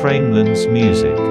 Framelands Music.